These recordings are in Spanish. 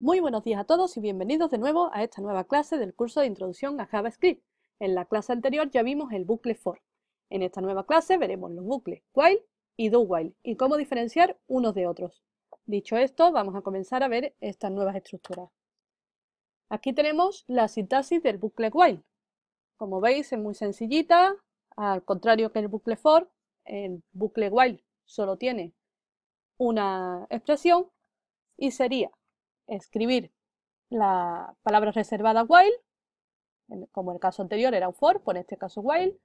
Muy buenos días a todos y bienvenidos de nuevo a esta nueva clase del curso de Introducción a JavaScript. En la clase anterior ya vimos el bucle for. En esta nueva clase veremos los bucles while y do while y cómo diferenciar unos de otros. Dicho esto, vamos a comenzar a ver estas nuevas estructuras. Aquí tenemos la sintaxis del bucle while. Como veis es muy sencillita, al contrario que el bucle for, el bucle while solo tiene una expresión y sería escribir la palabra reservada while, como en el caso anterior era un for, en este caso while,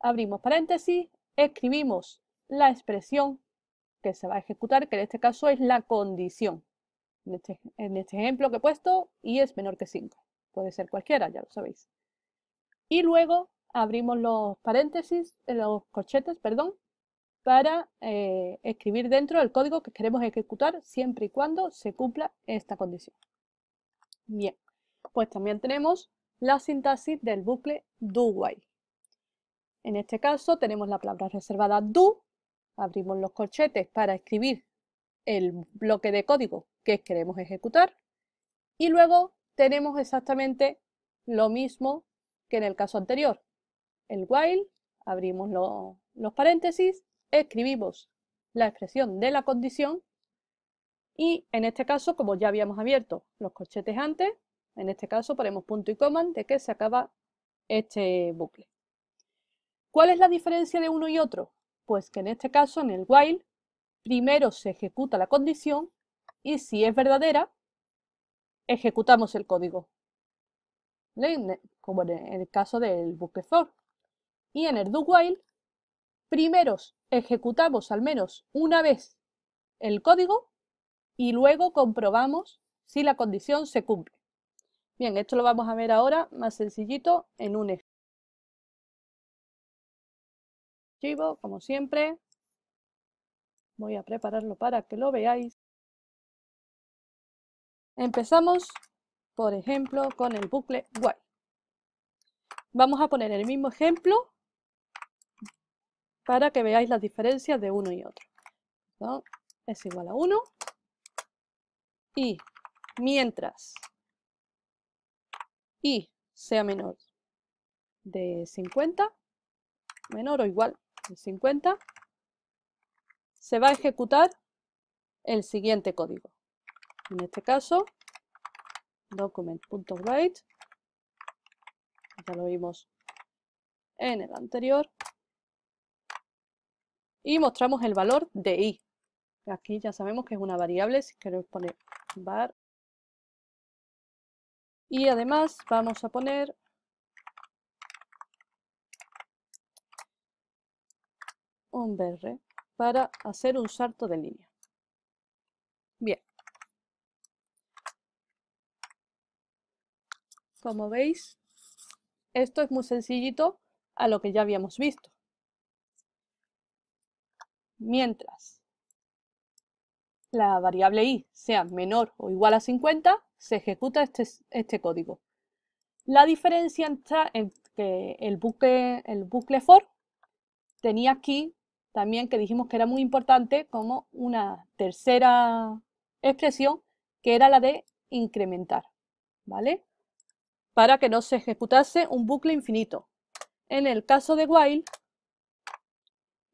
abrimos paréntesis, escribimos la expresión que se va a ejecutar, que en este caso es la condición. En este, en este ejemplo que he puesto, y es menor que 5. Puede ser cualquiera, ya lo sabéis. Y luego abrimos los paréntesis, eh, los corchetes, perdón, para eh, escribir dentro el código que queremos ejecutar siempre y cuando se cumpla esta condición. Bien, pues también tenemos la sintaxis del bucle do while. En este caso tenemos la palabra reservada do, abrimos los corchetes para escribir el bloque de código que queremos ejecutar y luego tenemos exactamente lo mismo que en el caso anterior. El while, abrimos los paréntesis escribimos la expresión de la condición y en este caso, como ya habíamos abierto los corchetes antes, en este caso ponemos punto y coma de que se acaba este bucle. ¿Cuál es la diferencia de uno y otro? Pues que en este caso, en el while, primero se ejecuta la condición y si es verdadera, ejecutamos el código. Como en el caso del bucle for. Y en el do while, primero ejecutamos al menos una vez el código y luego comprobamos si la condición se cumple. Bien, esto lo vamos a ver ahora más sencillito en un archivo, como siempre. Voy a prepararlo para que lo veáis. Empezamos, por ejemplo, con el bucle while. Vamos a poner el mismo ejemplo para que veáis las diferencias de uno y otro. Es igual a 1 y mientras y sea menor de 50, menor o igual de 50, se va a ejecutar el siguiente código. En este caso, document.write, ya lo vimos en el anterior, y mostramos el valor de i. Aquí ya sabemos que es una variable, si queremos poner var. Y además vamos a poner un BR para hacer un salto de línea. Bien. Como veis, esto es muy sencillito a lo que ya habíamos visto. Mientras la variable i sea menor o igual a 50, se ejecuta este, este código. La diferencia está en que el bucle, el bucle for tenía aquí también que dijimos que era muy importante como una tercera expresión que era la de incrementar, ¿vale? Para que no se ejecutase un bucle infinito. En el caso de while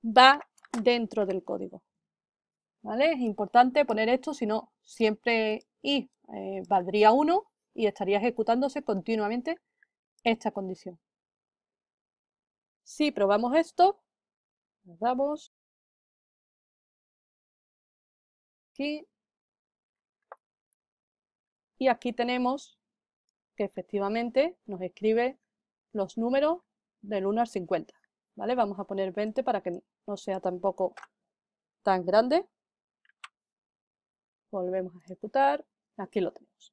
va dentro del código. ¿Vale? Es importante poner esto, si no, siempre i eh, valdría 1 y estaría ejecutándose continuamente esta condición. Si probamos esto, nos damos aquí y aquí tenemos que efectivamente nos escribe los números del 1 al 50. ¿Vale? Vamos a poner 20 para que no sea tampoco tan grande. Volvemos a ejecutar. Aquí lo tenemos.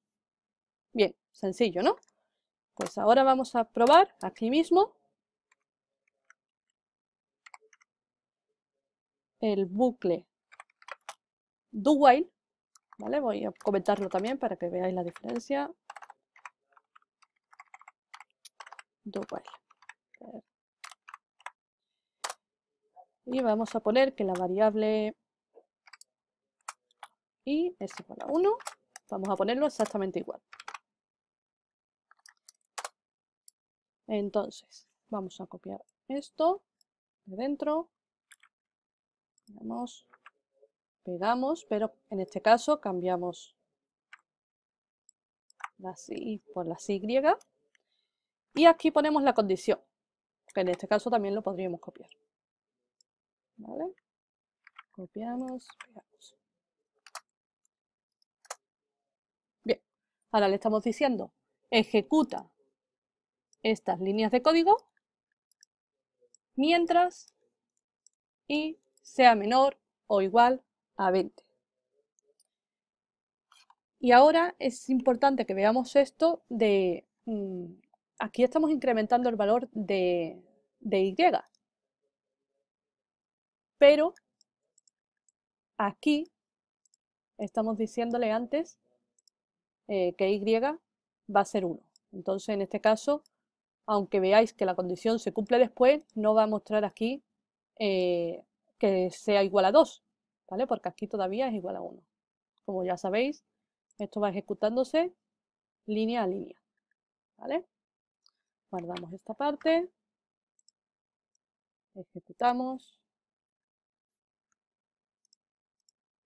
Bien, sencillo, ¿no? Pues ahora vamos a probar aquí mismo el bucle do while, ¿vale? Voy a comentarlo también para que veáis la diferencia. Do while y vamos a poner que la variable i es igual a 1 Vamos a ponerlo exactamente igual. Entonces, vamos a copiar esto de dentro. pegamos, pero en este caso cambiamos las Y por las Y. Y aquí ponemos la condición, que en este caso también lo podríamos copiar. ¿Vale? Copiamos, pegamos. Bien, ahora le estamos diciendo, ejecuta estas líneas de código mientras y sea menor o igual a 20. Y ahora es importante que veamos esto de... Mm, aquí estamos incrementando el valor de, de y. Pero aquí estamos diciéndole antes eh, que y va a ser 1. Entonces, en este caso, aunque veáis que la condición se cumple después, no va a mostrar aquí eh, que sea igual a 2, ¿vale? Porque aquí todavía es igual a 1. Como ya sabéis, esto va ejecutándose línea a línea, ¿vale? Guardamos esta parte, ejecutamos.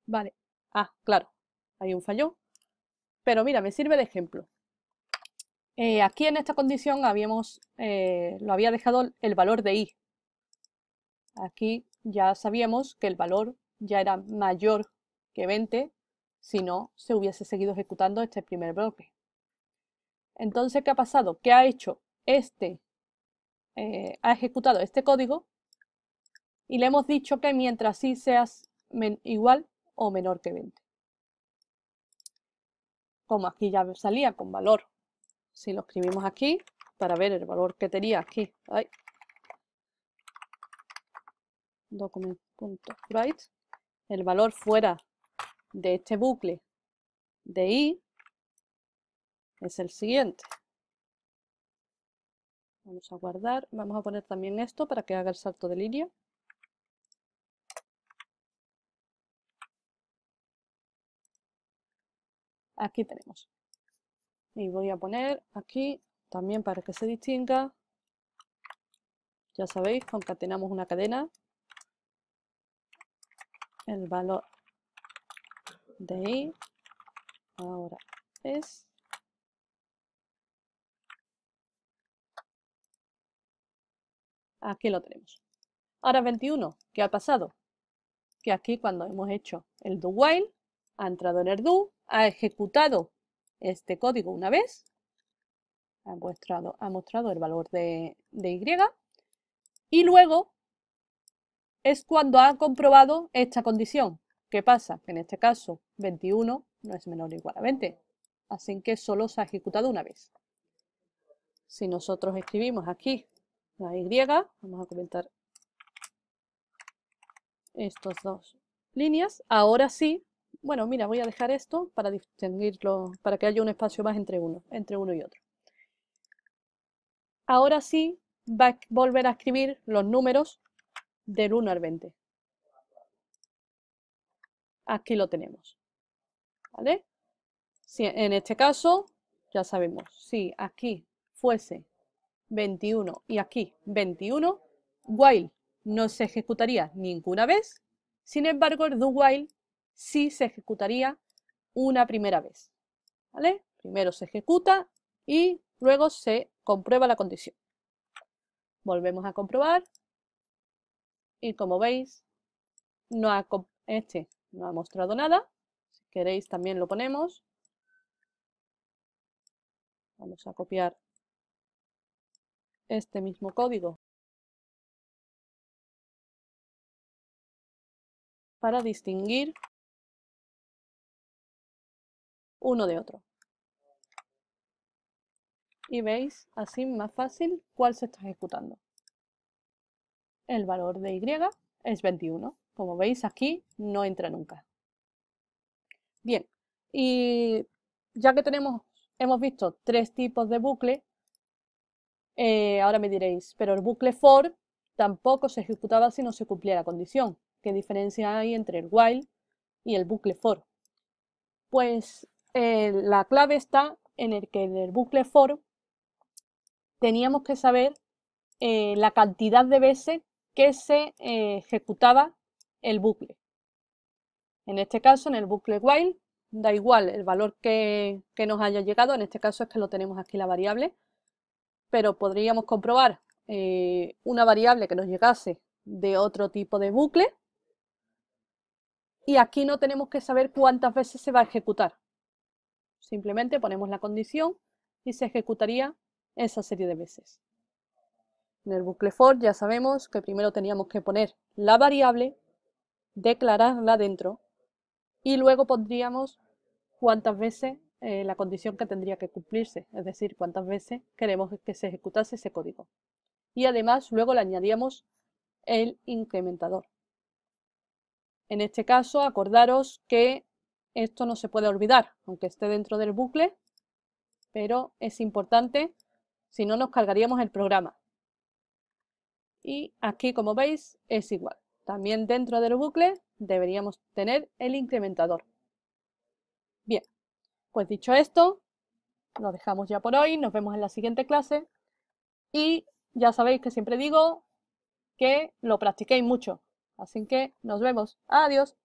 Vale, ah, claro, hay un fallo, pero mira, me sirve de ejemplo. Eh, aquí en esta condición habíamos, eh, lo había dejado el valor de i. Aquí ya sabíamos que el valor ya era mayor que 20, si no se hubiese seguido ejecutando este primer bloque. Entonces, ¿qué ha pasado? ¿Qué ha hecho este? Eh, ha ejecutado este código y le hemos dicho que mientras sí seas igual o menor que 20. Como aquí ya salía con valor si lo escribimos aquí, para ver el valor que tenía aquí, document.write, el valor fuera de este bucle de i es el siguiente. Vamos a guardar, vamos a poner también esto para que haga el salto de línea. Aquí tenemos. Y voy a poner aquí también para que se distinga. Ya sabéis concatenamos una cadena. El valor de i ahora es aquí lo tenemos. Ahora 21 ¿qué ha pasado? que aquí cuando hemos hecho el do while ha entrado en el do ha ejecutado este código una vez, ha mostrado, ha mostrado el valor de, de Y, y luego es cuando ha comprobado esta condición. ¿Qué pasa? En este caso 21 no es menor o igual a 20, así que solo se ha ejecutado una vez. Si nosotros escribimos aquí la Y, vamos a comentar estas dos líneas, ahora sí bueno, mira, voy a dejar esto para distinguirlo, para que haya un espacio más entre uno, entre uno y otro. Ahora sí va a volver a escribir los números del 1 al 20. Aquí lo tenemos. ¿Vale? Si en este caso, ya sabemos, si aquí fuese 21 y aquí 21, while no se ejecutaría ninguna vez. Sin embargo, el do while si se ejecutaría una primera vez. ¿Vale? Primero se ejecuta y luego se comprueba la condición. Volvemos a comprobar y como veis, no ha, este no ha mostrado nada. Si queréis también lo ponemos. Vamos a copiar este mismo código para distinguir uno de otro. Y veis así más fácil cuál se está ejecutando. El valor de Y es 21. Como veis aquí no entra nunca. Bien, y ya que tenemos, hemos visto tres tipos de bucle, eh, ahora me diréis, pero el bucle for tampoco se ejecutaba si no se cumplía la condición. ¿Qué diferencia hay entre el while y el bucle for? Pues eh, la clave está en el que en el bucle for teníamos que saber eh, la cantidad de veces que se eh, ejecutaba el bucle. En este caso, en el bucle while, da igual el valor que, que, nos haya llegado, en este caso es que lo tenemos aquí la variable, pero podríamos comprobar una variable que nos llegase de otro tipo de bucle y aquí no tenemos que saber cuántas veces se va a ejecutar. Simplemente ponemos la condición y se ejecutaría esa serie de veces. En el bucle for ya sabemos que primero teníamos que poner la variable, declararla dentro y luego pondríamos cuántas veces eh, la condición que tendría que cumplirse, es decir, cuántas veces queremos que se ejecutase ese código. Y además luego le añadíamos el incrementador. En este caso, acordaros que esto no se puede olvidar, aunque esté dentro del bucle, pero es importante, si no nos cargaríamos el programa. Y aquí, como veis, es igual. También dentro del bucle deberíamos tener el incrementador. Bien, pues dicho esto, lo dejamos ya por hoy, nos vemos en la siguiente clase y ya sabéis que siempre digo que lo practiquéis mucho. Así que nos vemos. Adiós.